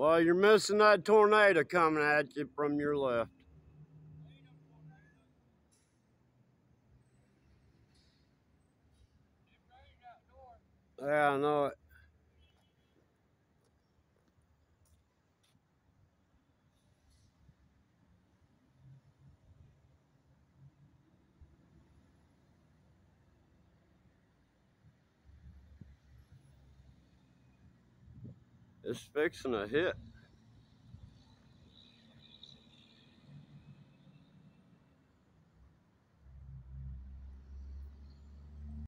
Well, you're missing that tornado coming at you from your left. Yeah, I know it. It's fixing a hit.